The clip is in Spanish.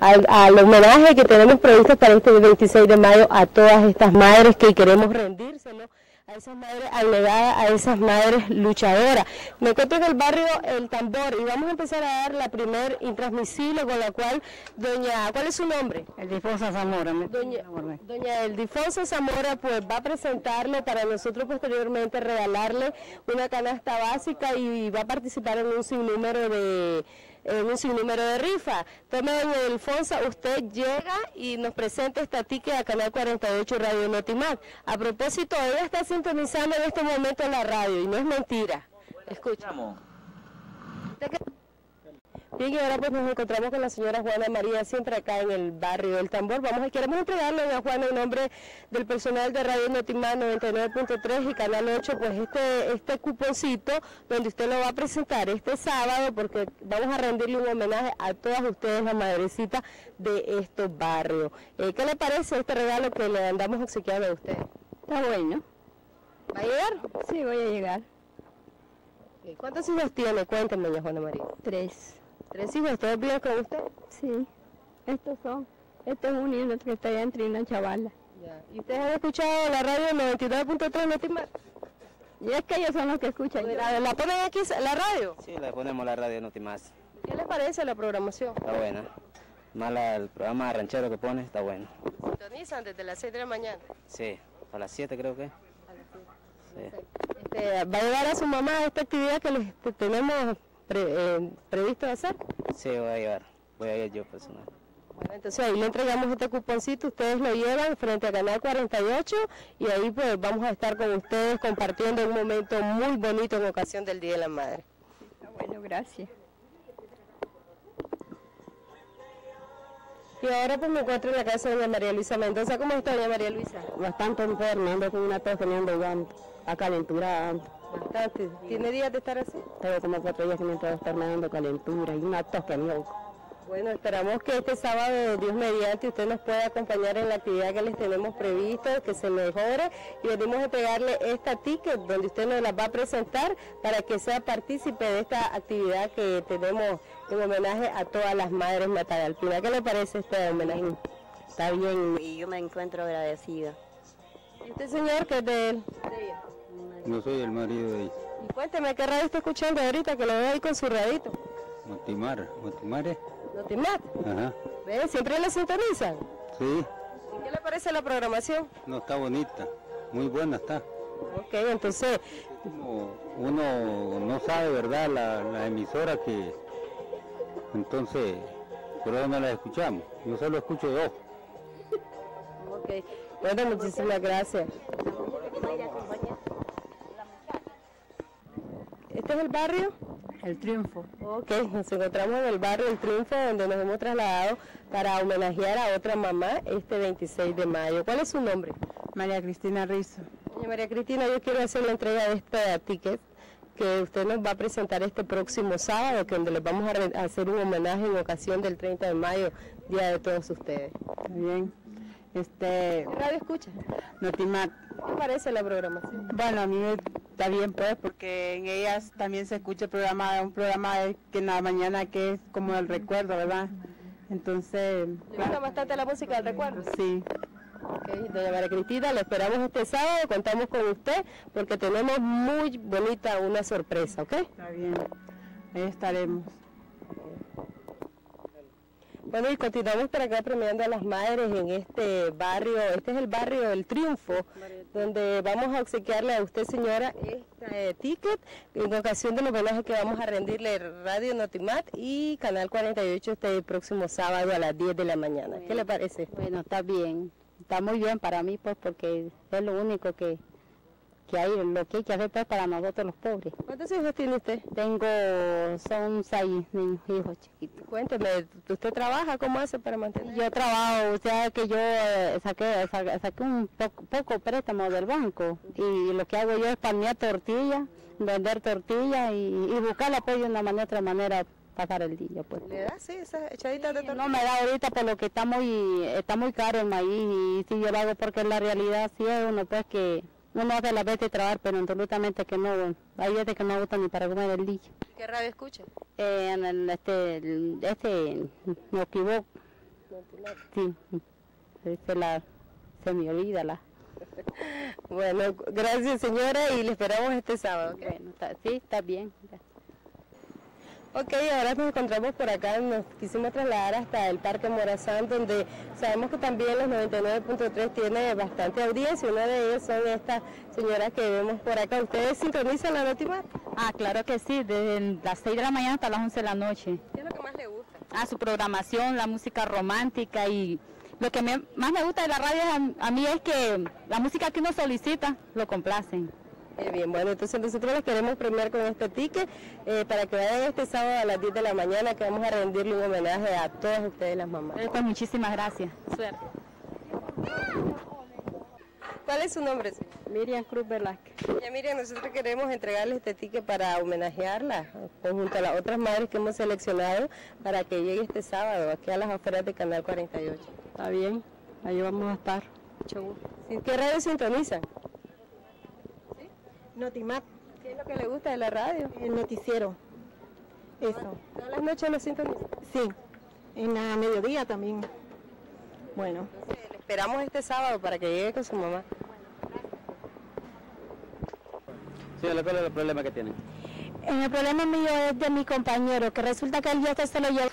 al, al, homenaje que tenemos previsto para este 26 de mayo a todas estas madres que queremos rendírselo a esas madres abnegadas, a esas madres luchadoras. Me encuentro en el barrio El Tambor y vamos a empezar a dar la primer intransmisible con la cual doña, ¿cuál es su nombre? Eldifonsa Zamora. Doña, doña Eldifonsa Zamora pues va a presentarle para nosotros posteriormente regalarle una canasta básica y va a participar en un sinnúmero de en un sinnúmero de rifa. Tome, doña Alfonso, usted llega y nos presenta esta ticket a Canal 48 Radio Notimat. A propósito, ella está sintonizando en este momento la radio y no es mentira. Escucha. Bien, y ahora pues nos encontramos con la señora Juana María, siempre acá en el barrio del Tambor. Vamos a queremos entregarle a Juana en nombre del personal de Radio Notimán 99.3 y Canal 8, pues este, este cuponcito donde usted lo va a presentar este sábado, porque vamos a rendirle un homenaje a todas ustedes, la madrecita de estos barrios. Eh, ¿Qué le parece este regalo que le andamos obsequiando a usted? Está bueno. ¿Va a llegar? Sí, voy a llegar. ¿Cuántos hijos tiene? Cuénteme, doña Juana María. Tres. ¿Tres hijos? ¿Todos viven con usted? Sí. Estos son. Este es un niño que está allá en Trina Chavala. Ya. ¿Y ustedes han escuchado la radio 99.3 Notimar? Y es que ellos son los que escuchan. ¿La, ¿La, ponen aquí la radio? Sí, la ponemos la radio Notimás. ¿Qué les parece la programación? Está buena. Más el programa ranchero que pone está bueno. ¿Sintonizan desde las 6 de la mañana? Sí, a las 7 creo que. A las 7. Sí. Este, ¿Va a llevar a su mamá a esta actividad que les que tenemos pre, eh, previsto hacer? Sí, voy a llevar. Voy a ir yo personal. Bueno, entonces ahí le entregamos este cuponcito, ustedes lo llevan frente a Canal 48 y ahí pues vamos a estar con ustedes compartiendo un momento muy bonito en ocasión del Día de la Madre. Bueno, gracias. Y ahora pues me encuentro en la casa de doña María Luisa Mendoza. ¿Cómo está doña María Luisa? Bastante enferma, ando con una tos teniendo a calentura. Bastante. ¿Tiene días de estar así? Tengo como cuatro días que me estoy estar dando calentura y una tos que me bueno, esperamos que este sábado, Dios mediante, usted nos pueda acompañar en la actividad que les tenemos previsto, que se mejore y venimos a pegarle esta ticket donde usted nos la va a presentar para que sea partícipe de esta actividad que tenemos en homenaje a todas las madres matagalpinas. ¿Qué le parece este homenaje? Está bien y yo me encuentro agradecida. ¿Y este señor que es de él? No soy el marido de ella. Y cuénteme, ¿qué radio está escuchando ahorita que lo veo ahí con su radito? Motimar, Motimare. Notimat. Ajá. ¿Ves? ¿Siempre la sintonizan? Sí. ¿Y qué le parece la programación? No, está bonita. Muy buena está. Ok, entonces... Uno, uno no sabe, ¿verdad? La, la, emisora que... Entonces, por eso no la escuchamos. Yo solo escucho dos. Ok. Bueno, muchísimas gracias. ¿Este es el barrio? El Triunfo. Ok, nos encontramos en el barrio El Triunfo, donde nos hemos trasladado para homenajear a otra mamá este 26 de mayo. ¿Cuál es su nombre? María Cristina Rizo. María Cristina, yo quiero hacer la entrega de este ticket que usted nos va a presentar este próximo sábado, que donde les vamos a hacer un homenaje en ocasión del 30 de mayo, Día de todos ustedes. Bien. Este, ¿Qué radio escucha? Notimat. ¿Qué parece la programación? Bueno, a mí me está bien pues, porque en ellas también se escucha el programa, un programa que en la mañana que es como el recuerdo, ¿verdad? Entonces... ¿Le gusta bastante la música del recuerdo? Sí. Ok, doña María Cristina, la esperamos este sábado, contamos con usted, porque tenemos muy bonita una sorpresa, ¿ok? Está bien, ahí estaremos. Bueno, y continuamos por acá premiando a las madres en este barrio, este es el barrio del Triunfo, donde vamos a obsequiarle a usted, señora, este ticket en ocasión del homenaje que vamos a rendirle Radio Notimat y Canal 48 este próximo sábado a las 10 de la mañana. ¿Qué le parece? Bueno, está bien, está muy bien para mí, pues, porque es lo único que, que hay, lo que hay que hacer pues, para nosotros los pobres. ¿Cuántos hijos tiene usted? Tengo, son seis niños, hijos chiquitos. Cuénteme, ¿usted trabaja? ¿Cómo hace para mantener? Yo trabajo, o sea que yo eh, saqué, saqué, saqué un poco, poco, préstamo del banco y lo que hago yo es panear tortillas, vender tortillas y, y buscar apoyo de una manera, otra manera pasar el día pues. ¿Le da sí esas echaditas de tortilla? No me da ahorita por lo que está muy está muy caro el maíz y si yo lo hago porque la realidad sí es uno pues que uno hace la vez de trabajar, pero absolutamente que no, hay veces que no gusta ni para comer el día. ¿Qué radio escucha? Eh, en el, este, el- este, me equivoco, sí, se, la, se me olvida la, Bueno, gracias señora y le esperamos este sábado. bueno, está, sí, está bien. Ok, ahora nos encontramos por acá, nos quisimos trasladar hasta el Parque Morazán, donde sabemos que también los 99.3 tiene bastante audiencia, una de ellas son estas señoras que vemos por acá. ¿Ustedes sintonizan la Notimar? Ah, claro que sí, desde las 6 de la mañana hasta las 11 de la noche. ¿Qué es lo que más le gusta? Ah, su programación, la música romántica y lo que me- más me gusta de la radio a, a mí es que la música que uno solicita lo complacen. Eh, bien, bueno, entonces nosotros les queremos premiar con este ticket eh, para que vayan este sábado a las 10 de la mañana, que vamos a rendirle un homenaje a todas ustedes las mamás. Pues muchísimas gracias. Suerte. ¿Cuál es su nombre? Miriam Cruz Velázquez. Ya miren, nosotros queremos entregarle este ticket para homenajearla, junto a las otras madres que hemos seleccionado, para que llegue este sábado aquí a las afueras de Canal 48. Está bien, ahí vamos a estar. Mucho. ¿Qué radio sintonizan? Notimat, ¿Qué es lo que le gusta de la radio? el noticiero. Eso. Todas las noches lo sintonizan. Sí, en la mediodía también. Bueno, Entonces, le esperamos este sábado para que llegue con su mamá. Sí, ¿cuál es el problema que tienen? el problema mío es de mi compañero, que resulta que él ya se lo llevó